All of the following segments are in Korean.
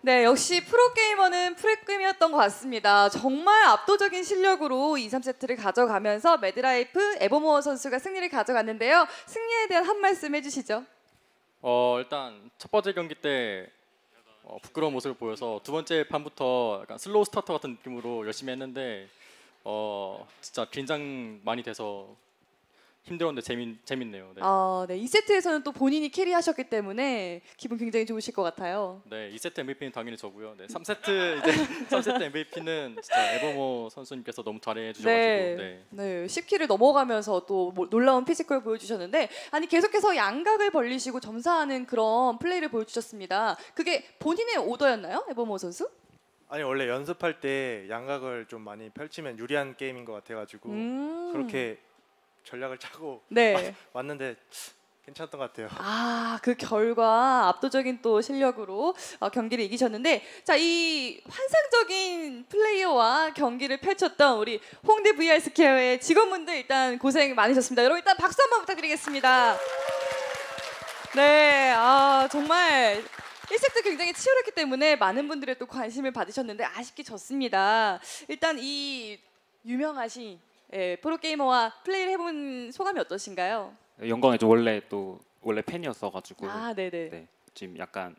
네, 역시 프로게이머는 프로게이머였던 것 같습니다. 정말 압도적인 실력으로 2, 3세트를 가져가면서 매드라이프 에버모어 선수가 승리를 가져갔는데요. 승리에 대한 한 말씀 해주시죠. 어 일단 첫 번째 경기 때 어, 부끄러운 모습을 보여서 두 번째 판부터 약간 slow starter 같은 느낌으로 열심히 했는데 어 진짜 긴장 많이 돼서 힘들었는데 재밌 재밌네요. 네. 아, 네, 2세트에서는 또 본인이 carry하셨기 때문에 기분 굉장히 좋으실 것 같아요. 네, 2세트 MVP는 당연히 저고요. 네, 3세트 이제 3세트 MVP는 진짜 에버모어 선수님께서 너무 잘해 주셔 가지고 네. 네. 네, 10킬을 넘어가면서 또 뭐 놀라운 physical 보여 주셨는데 아니 계속해서 양각을 벌리시고 점사하는 그런 플레이를 보여 주셨습니다. 그게 본인의 오더였나요, 에버모어 선수? 아니 원래 연습할 때 양각을 좀 많이 펼치면 유리한 게임인 것 같아가지고 음. 그렇게 전략을 짜고 네. 왔는데 괜찮았던 것 같아요. 아, 그 결과 압도적인 또 실력으로 어, 경기를 이기셨는데 자, 이 환상적인 플레이어와 경기를 펼쳤던 우리 홍대 VR 스퀘어의 직원분들 일단 고생 많으셨습니다. 여러분 일단 박수 한번 부탁드리겠습니다. 네, 아, 정말 1세트 굉장히 치열했기 때문에 많은 분들의 또 관심을 받으셨는데 아쉽게 졌습니다. 일단 이 유명하신 예, 프로게이머와 플레이를 해본 소감이 어떠신가요? 영광이죠. 원래 또 원래 팬이었어가지고 아, 네네. 네, 지금 약간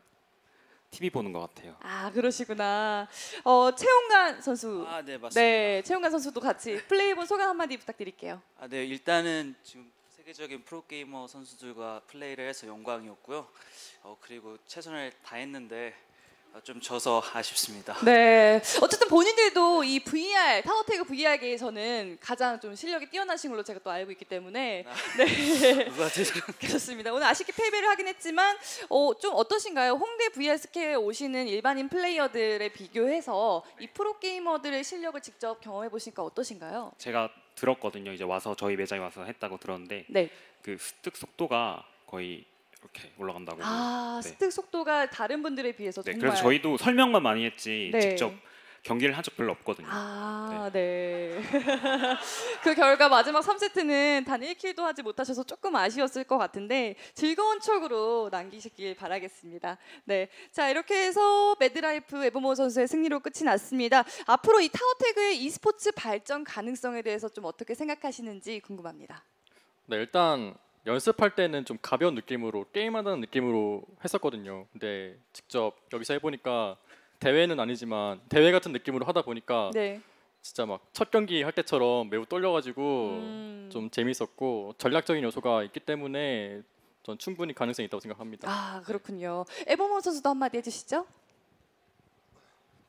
TV 보는 것 같아요. 아 그러시구나. 어 최용관 선수. 아, 네, 맞습니다. 네, 최용관 선수도 같이 플레이 본 소감 한마디 부탁드릴게요. 아, 네, 일단은 지금 세계적인 프로게이머 선수들과 플레이를 해서 영광이었고요. 어, 그리고 최선을 다했는데 어, 좀 져서 아쉽습니다. 네, 어쨌든 본인들도 이 VR 타워테그 VR계에서는 가장 좀 실력이 뛰어나신 걸로 제가 또 알고 있기 때문에 네 누가 되죠? 그렇습니다. 오늘 아쉽게 패배를 하긴 했지만 어, 좀 어떠신가요? 홍대 VR 스케에 오시는 일반인 플레이어들에 비교해서 이 프로 게이머들의 실력을 직접 경험해 보시니까 어떠신가요? 제가 들었거든요. 이제 와서 저희 매장에 와서 했다고 들었는데 네. 그 습득 속도가 거의 이렇게 올라간다고. 아 네. 습득 속도가 다른 분들에 비해서 네, 정말 그래서 저희도 설명만 많이 했지 네. 직접 경기를 한 적 별로 없거든요. 아, 네. 그 결과 마지막 3세트는 단 1킬도 하지 못하셔서 조금 아쉬웠을 것 같은데 즐거운 추억으로 남기시길 바라겠습니다. 네. 자, 이렇게 해서 매드라이프 에버모어 선수의 승리로 끝이 났습니다. 앞으로 이 타워태그의 e스포츠 발전 가능성에 대해서 좀 어떻게 생각하시는지 궁금합니다. 네, 일단 연습할 때는 좀 가벼운 느낌으로 게임한다는 느낌으로 했었거든요. 근데 직접 여기서 해보니까 대회는 아니지만 대회 같은 느낌으로 하다 보니까 네. 진짜 막 첫 경기 할 때처럼 매우 떨려가지고 음. 좀 재밌었고 전략적인 요소가 있기 때문에 전 충분히 가능성이 있다고 생각합니다. 아, 그렇군요. 에버모 선수도 한마디 해주시죠.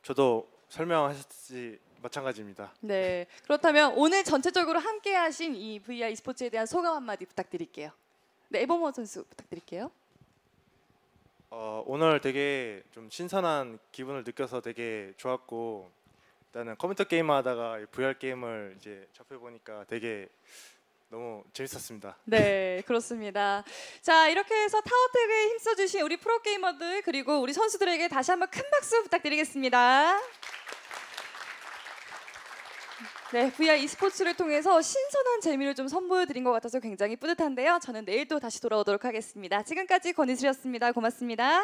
저도 설명하셨듯이 마찬가지입니다. 네. 그렇다면 오늘 전체적으로 함께 하신 이 VR e스포츠에 대한 소감 한마디 부탁드릴게요. 네, 에버모 선수 부탁드릴게요. 어, 오늘 되게 좀 신선한 기분을 느껴서 되게 좋았고 일단은 컴퓨터 게임 하다가 이 VR 게임을 이제 접해 보니까 되게 너무 재밌었습니다. 네, 그렇습니다. 자, 이렇게 해서 타워텍에 힘써주신 우리 프로게이머들 그리고 우리 선수들에게 다시 한번 큰 박수 부탁드리겠습니다. 네, VR e스포츠를 통해서 신선한 재미를 좀 선보여드린 것 같아서 굉장히 뿌듯한데요. 저는 내일 또 다시 돌아오도록 하겠습니다. 지금까지 권희슬이었습니다. 고맙습니다.